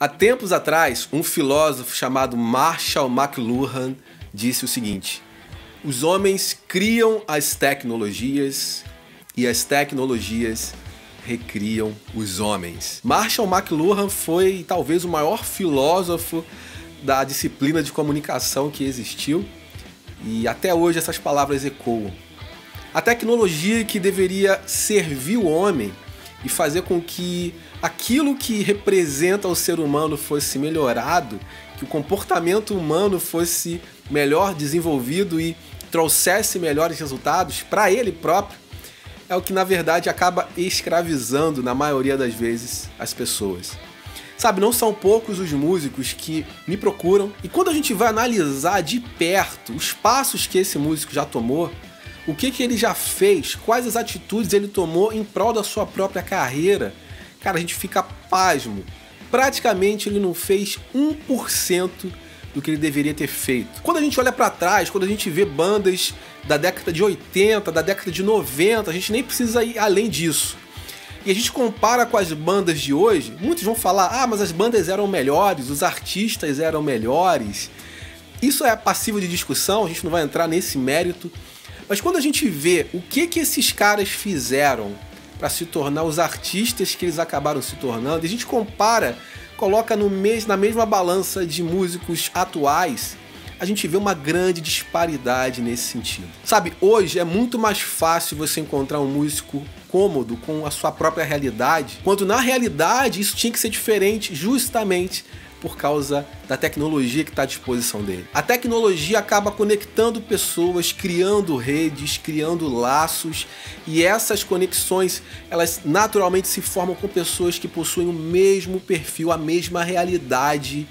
Há tempos atrás, um filósofo chamado Marshall McLuhan disse o seguinte: os homens criam as tecnologias e as tecnologias recriam os homens. Marshall McLuhan foi talvez o maior filósofo da disciplina de comunicação que existiu e até hoje essas palavras ecoam. A tecnologia que deveria servir o homem e fazer com que aquilo que representa o ser humano fosse melhorado, que o comportamento humano fosse melhor desenvolvido e trouxesse melhores resultados para ele próprio, é o que na verdade acaba escravizando, na maioria das vezes, as pessoas. Sabe, não são poucos os músicos que me procuram e quando a gente vai analisar de perto os passos que esse músico já tomou, o que, que ele já fez, quais as atitudes ele tomou em prol da sua própria carreira, cara, a gente fica pasmo. Praticamente ele não fez 1% do que ele deveria ter feito. Quando a gente olha para trás, quando a gente vê bandas da década de 80, da década de 90, a gente nem precisa ir além disso. E a gente compara com as bandas de hoje, muitos vão falar: ah, mas as bandas eram melhores, os artistas eram melhores. Isso é passivo de discussão, a gente não vai entrar nesse mérito. Mas quando a gente vê o que que esses caras fizeram para se tornar os artistas que eles acabaram se tornando, a gente compara, coloca no mes na mesma balança de músicos atuais, a gente vê uma grande disparidade nesse sentido. Sabe, hoje é muito mais fácil você encontrar um músico cômodo com a sua própria realidade, quando na realidade isso tinha que ser diferente justamente por causa da tecnologia que está à disposição dele. A tecnologia acaba conectando pessoas, criando redes, criando laços, e essas conexões, elas naturalmente se formam com pessoas que possuem o mesmo perfil, a mesma realidade.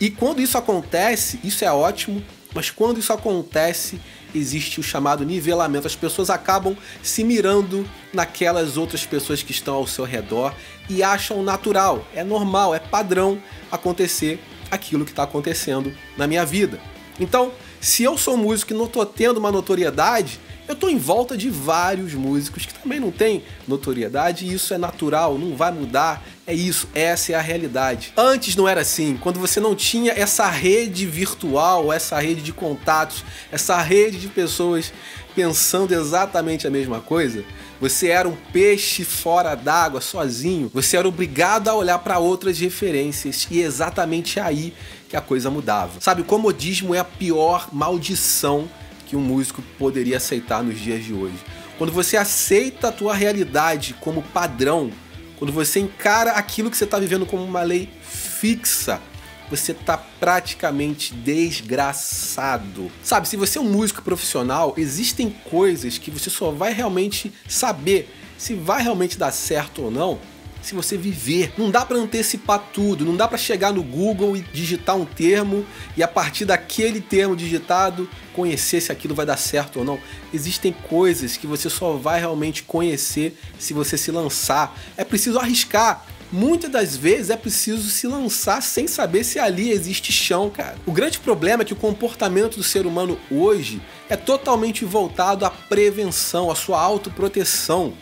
E quando isso acontece, isso é ótimo, mas quando isso acontece, existe o chamado nivelamento. As pessoas acabam se mirando naquelas outras pessoas que estão ao seu redor e acham natural, é normal, é padrão acontecer aquilo que está acontecendo na minha vida. Então, se eu sou músico e não estou tendo uma notoriedade, eu estou em volta de vários músicos que também não têm notoriedade e isso é natural, não vai mudar. É isso, essa é a realidade. Antes não era assim, quando você não tinha essa rede virtual, essa rede de contatos, essa rede de pessoas pensando exatamente a mesma coisa, você era um peixe fora d'água, sozinho. Você era obrigado a olhar para outras referências e exatamente aí que a coisa mudava. Sabe, o comodismo é a pior maldição que um músico poderia aceitar nos dias de hoje. Quando você aceita a tua realidade como padrão, quando você encara aquilo que você está vivendo como uma lei fixa, você está praticamente desgraçado. Sabe, se você é um músico profissional, existem coisas que você só vai realmente saber se vai realmente dar certo ou não se você viver. Não dá para antecipar tudo, não dá para chegar no Google e digitar um termo e a partir daquele termo digitado conhecer se aquilo vai dar certo ou não. Existem coisas que você só vai realmente conhecer se você se lançar. É preciso arriscar. Muitas das vezes é preciso se lançar sem saber se ali existe chão, cara. O grande problema é que o comportamento do ser humano hoje é totalmente voltado à prevenção, à sua autoproteção.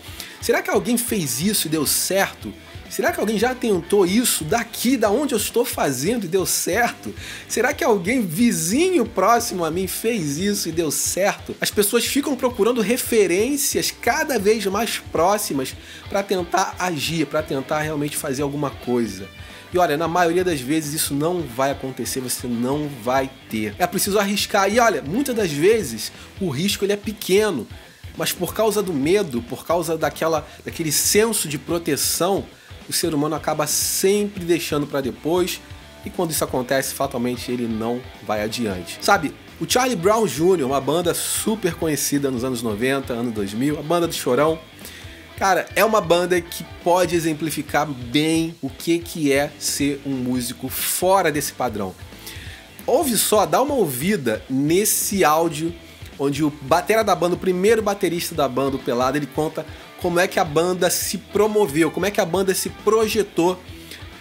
Será que alguém fez isso e deu certo? Será que alguém já tentou isso daqui, da onde eu estou fazendo e deu certo? Será que alguém vizinho próximo a mim fez isso e deu certo? As pessoas ficam procurando referências cada vez mais próximas para tentar agir, para tentar realmente fazer alguma coisa. E olha, na maioria das vezes isso não vai acontecer, você não vai ter. É preciso arriscar. E olha, muitas das vezes o risco ele é pequeno mas por causa do medo, por causa daquela, daquele senso de proteção, o ser humano acaba sempre deixando para depois e quando isso acontece, fatalmente ele não vai adiante. Sabe, o Charlie Brown Jr., uma banda super conhecida nos anos 90, ano 2000, a banda do Chorão, cara, é uma banda que pode exemplificar bem o que, que é ser um músico fora desse padrão. Ouve só, dá uma ouvida nesse áudio onde o batera da banda, o primeiro baterista da banda, o Pelado, ele conta como é que a banda se promoveu, como é que a banda se projetou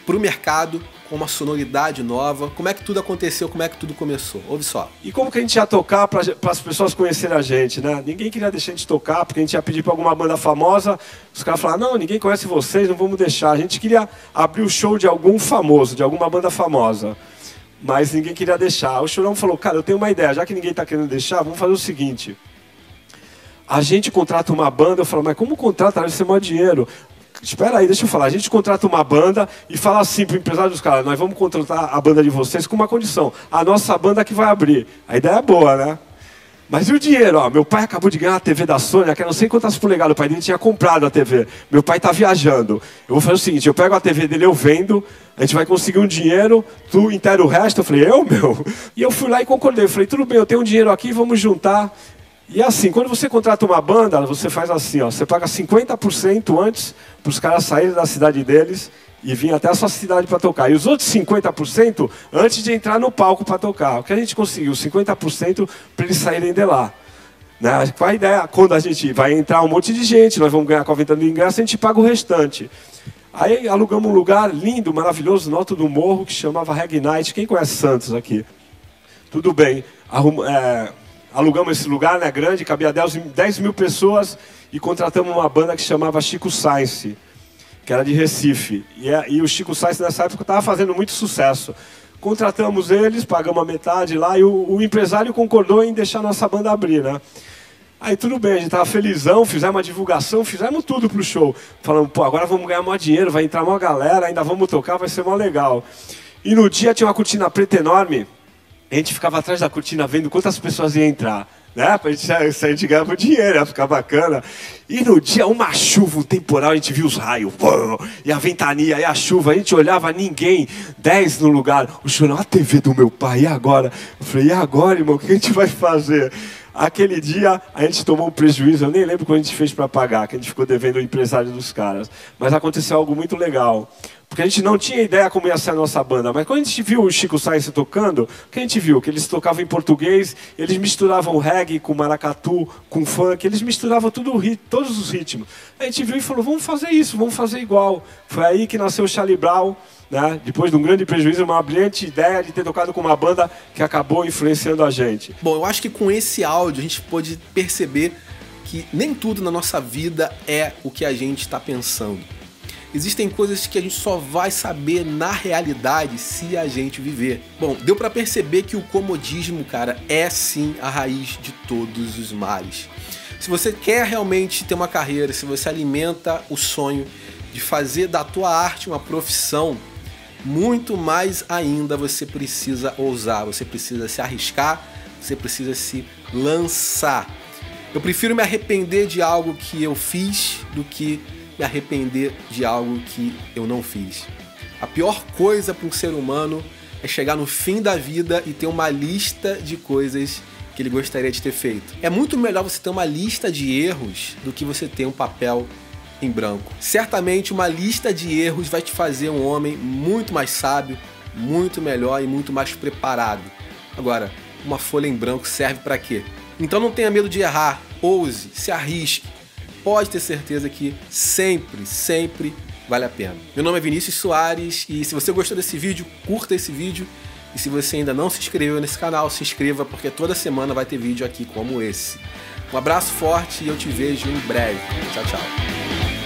para o mercado com uma sonoridade nova. Como é que tudo aconteceu? Como é que tudo começou? Ouve só. E como que a gente ia tocar para as pessoas conhecerem a gente, né? Ninguém queria deixar a gente tocar, porque a gente ia pedir para alguma banda famosa. Os caras falaram, não, ninguém conhece vocês, não vamos deixar. A gente queria abrir o show de algum famoso, de alguma banda famosa. Mas ninguém queria deixar. O Chorão falou, cara, eu tenho uma ideia, já que ninguém está querendo deixar, vamos fazer o seguinte. A gente contrata uma banda, eu falo, mas como contrata? Vai ser maior dinheiro. Espera aí, deixa eu falar. A gente contrata uma banda e fala assim para o empresário dos caras: nós vamos contratar a banda de vocês com uma condição. A nossa banda que vai abrir. A ideia é boa, né? Mas e o dinheiro? Ó, meu pai acabou de ganhar a TV da Sony, que não sei quantas polegadas. O pai dele tinha comprado a TV. Meu pai está viajando. Eu vou fazer o seguinte: eu pego a TV dele, eu vendo, a gente vai conseguir um dinheiro, tu inteira o resto. Eu falei, eu, meu? E eu fui lá e concordei. Eu falei, tudo bem, eu tenho um dinheiro aqui, vamos juntar. E assim, quando você contrata uma banda, você faz assim, ó, você paga 50% antes para os caras saírem da cidade deles e vir até a sua cidade para tocar. E os outros 50% antes de entrar no palco para tocar. O que a gente conseguiu? 50% para eles saírem de lá. Né? Qual a ideia? Quando a gente vai entrar um monte de gente, nós vamos ganhar com a venda do ingresso, a gente paga o restante. Aí alugamos um lugar lindo, maravilhoso, no alto do morro, que chamava Reg Night. Quem conhece Santos aqui? Tudo bem. Arrum, é, alugamos esse lugar, né, grande, cabia 10, 10 mil pessoas e contratamos uma banda que chamava Chico Science, que era de Recife. E, é, e o Chico Science nessa época estava fazendo muito sucesso. Contratamos eles, pagamos a metade lá e o, o empresário concordou em deixar nossa banda abrir, né? Aí tudo bem, a gente estava felizão, fizemos uma divulgação, fizemos tudo pro show. Falamos, pô, agora vamos ganhar maior dinheiro, vai entrar maior galera, ainda vamos tocar, vai ser mó legal. E no dia tinha uma cortina preta enorme, a gente ficava atrás da cortina vendo quantas pessoas iam entrar. Né? Pra gente, a gente ganhava dinheiro, ia ficar bacana. E no dia, uma chuva, um temporal, a gente viu os raios, e a ventania, e a chuva, a gente olhava, ninguém, dez no lugar. O chorão, a TV do meu pai, e agora? Eu falei, e agora, irmão, o que a gente vai fazer? Aquele dia a gente tomou um prejuízo, eu nem lembro quando a gente fez para pagar, que a gente ficou devendo o empresário dos caras. Mas aconteceu algo muito legal. Porque a gente não tinha ideia como ia ser a nossa banda. Mas quando a gente viu o Chico Sainz tocando, o que a gente viu? Que eles tocavam em português, eles misturavam reggae com maracatu, com funk, eles misturavam tudo, todos os ritmos. A gente viu e falou, vamos fazer isso, vamos fazer igual. Foi aí que nasceu o Charlie Brown, né? depois de um grande prejuízo, uma brilhante ideia de ter tocado com uma banda que acabou influenciando a gente. Bom, eu acho que com esse áudio a gente pode perceber que nem tudo na nossa vida é o que a gente está pensando. Existem coisas que a gente só vai saber na realidade se a gente viver. Bom, deu para perceber que o comodismo, cara, é sim a raiz de todos os males. Se você quer realmente ter uma carreira, se você alimenta o sonho de fazer da tua arte uma profissão, muito mais ainda você precisa ousar, você precisa se arriscar, você precisa se lançar. Eu prefiro me arrepender de algo que eu fiz do que me arrepender de algo que eu não fiz. A pior coisa para um ser humano é chegar no fim da vida e ter uma lista de coisas que ele gostaria de ter feito. É muito melhor você ter uma lista de erros do que você ter um papel em branco. Certamente uma lista de erros vai te fazer um homem muito mais sábio, muito melhor e muito mais preparado. Agora, uma folha em branco serve para quê? Então não tenha medo de errar, ouse, se arrisque. Pode ter certeza que sempre, sempre vale a pena. Meu nome é Vinícius Soares e se você gostou desse vídeo, curta esse vídeo. E se você ainda não se inscreveu nesse canal, se inscreva porque toda semana vai ter vídeo aqui como esse. Um abraço forte e eu te vejo em breve. Tchau, tchau.